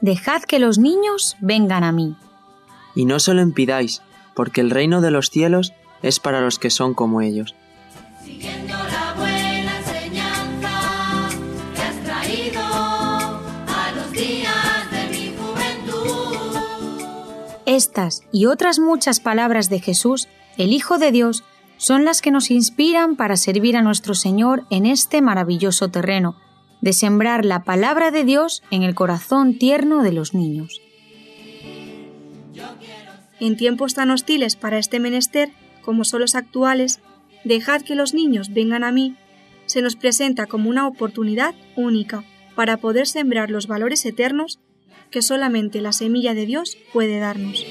Dejad que los niños vengan a mí. Y no se lo impidáis, porque el reino de los cielos es para los que son como ellos. Siguiendo la buena enseñanza que has traído a los días de mi juventud. Estas y otras muchas palabras de Jesús, el Hijo de Dios, son las que nos inspiran para servir a nuestro Señor en este maravilloso terreno, de sembrar la palabra de Dios en el corazón tierno de los niños. En tiempos tan hostiles para este menester como son los actuales, dejad que los niños vengan a mí, se nos presenta como una oportunidad única para poder sembrar los valores eternos que solamente la semilla de Dios puede darnos.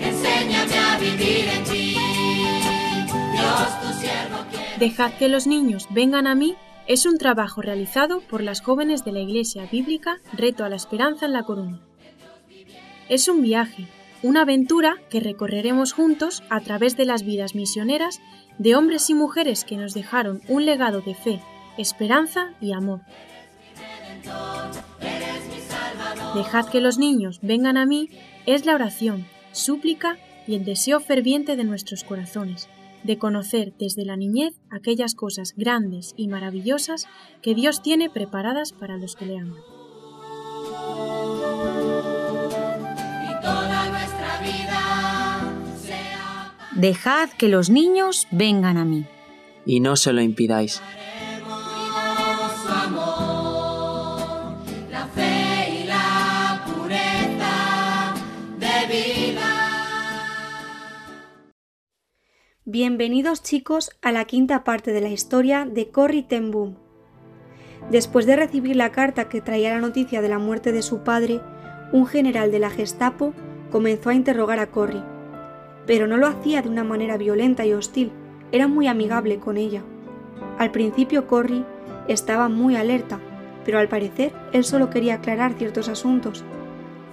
Enséñame a vivir en ti. Dejad que los niños vengan a mí es un trabajo realizado por las jóvenes de la Iglesia Bíblica Reto a la Esperanza en La Coruña. Es un viaje, una aventura que recorreremos juntos a través de las vidas misioneras de hombres y mujeres que nos dejaron un legado de fe, esperanza y amor. Dejad que los niños vengan a mí es la oración, súplica y el deseo ferviente de nuestros corazones, de conocer desde la niñez aquellas cosas grandes y maravillosas que Dios tiene preparadas para los que le aman. Y toda nuestra vida sea Dejad que los niños vengan a mí. Y no se lo impidáis. Bienvenidos chicos a la quinta parte de la historia de Corrie ten Boom. Después de recibir la carta que traía la noticia de la muerte de su padre, un general de la Gestapo comenzó a interrogar a Corrie. Pero no lo hacía de una manera violenta y hostil, era muy amigable con ella. Al principio Corrie estaba muy alerta, pero al parecer él solo quería aclarar ciertos asuntos.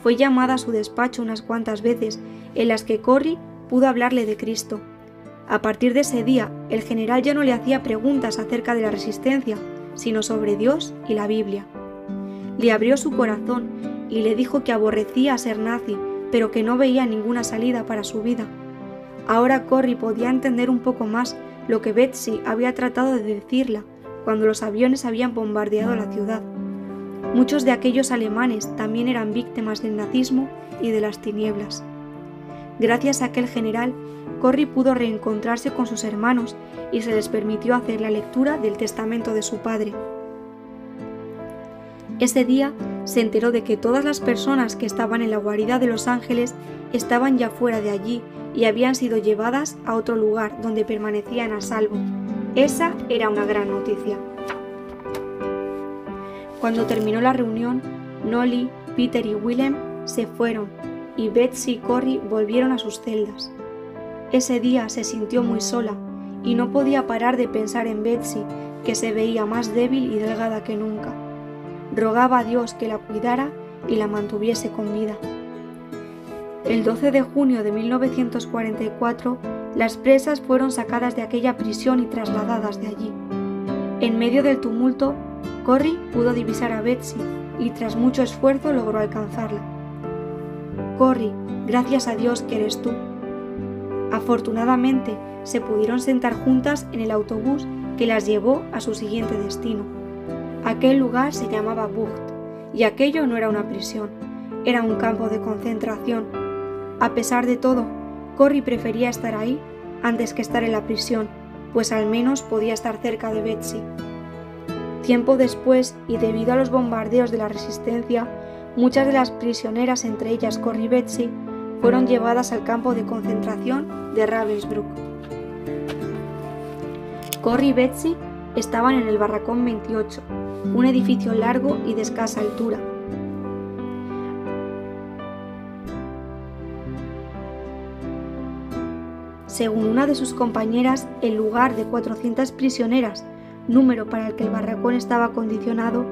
Fue llamada a su despacho unas cuantas veces en las que Corrie pudo hablarle de Cristo. A partir de ese día, el general ya no le hacía preguntas acerca de la resistencia, sino sobre Dios y la Biblia. Le abrió su corazón y le dijo que aborrecía ser nazi, pero que no veía ninguna salida para su vida. Ahora Corrie podía entender un poco más lo que Betsy había tratado de decirla cuando los aviones habían bombardeado la ciudad. Muchos de aquellos alemanes también eran víctimas del nazismo y de las tinieblas. Gracias a aquel general, Corrie pudo reencontrarse con sus hermanos y se les permitió hacer la lectura del testamento de su padre. Ese día se enteró de que todas las personas que estaban en la guarida de los ángeles estaban ya fuera de allí y habían sido llevadas a otro lugar donde permanecían a salvo. Esa era una gran noticia. Cuando terminó la reunión, Nolly, Peter y Willem se fueron y Betsy y Corrie volvieron a sus celdas. Ese día se sintió muy sola y no podía parar de pensar en Betsy, que se veía más débil y delgada que nunca. Rogaba a Dios que la cuidara y la mantuviese con vida. El 12 de junio de 1944, las presas fueron sacadas de aquella prisión y trasladadas de allí. En medio del tumulto, Corrie pudo divisar a Betsy y tras mucho esfuerzo logró alcanzarla. Corrie, gracias a Dios que eres tú. Afortunadamente, se pudieron sentar juntas en el autobús que las llevó a su siguiente destino. Aquel lugar se llamaba Bucht, y aquello no era una prisión, era un campo de concentración. A pesar de todo, Corrie prefería estar ahí antes que estar en la prisión, pues al menos podía estar cerca de Betsy. Tiempo después, y debido a los bombardeos de la resistencia, muchas de las prisioneras, entre ellas Corrie Betsy, fueron llevadas al campo de concentración de Ravensbrück. Corrie y Betsy estaban en el Barracón 28, un edificio largo y de escasa altura. Según una de sus compañeras, en lugar de 400 prisioneras, número para el que el barracón estaba acondicionado,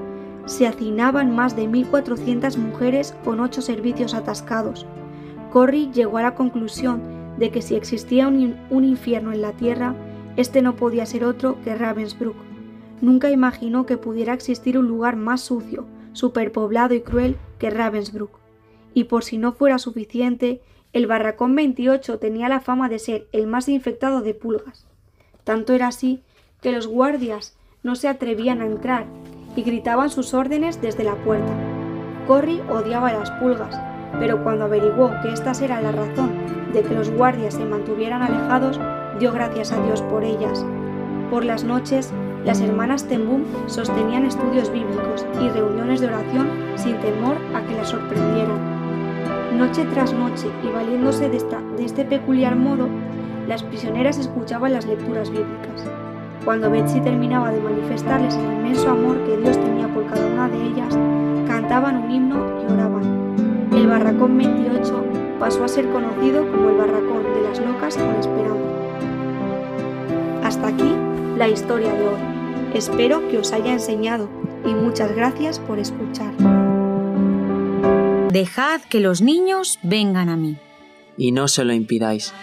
se hacinaban más de 1.400 mujeres con ocho servicios atascados. Corrie llegó a la conclusión de que si existía un, un infierno en la tierra, este no podía ser otro que Ravensbrück. Nunca imaginó que pudiera existir un lugar más sucio, superpoblado y cruel que Ravensbrück. Y por si no fuera suficiente, el barracón 28 tenía la fama de ser el más infectado de pulgas. Tanto era así que los guardias no se atrevían a entrar y gritaban sus órdenes desde la puerta. Corry odiaba las pulgas, pero cuando averiguó que estas eran la razón de que los guardias se mantuvieran alejados, dio gracias a Dios por ellas. Por las noches, las hermanas Tembum sostenían estudios bíblicos y reuniones de oración sin temor a que las sorprendieran. Noche tras noche y valiéndose de, este peculiar modo, las prisioneras escuchaban las lecturas bíblicas. Cuando Betsy terminaba de manifestarles el inmenso amor que Dios tenía por cada una de ellas, cantaban un himno y oraban. El barracón 28 pasó a ser conocido como el barracón de las locas con esperanza. Hasta aquí la historia de hoy. Espero que os haya enseñado y muchas gracias por escuchar. Dejad que los niños vengan a mí. Y no se lo impidáis.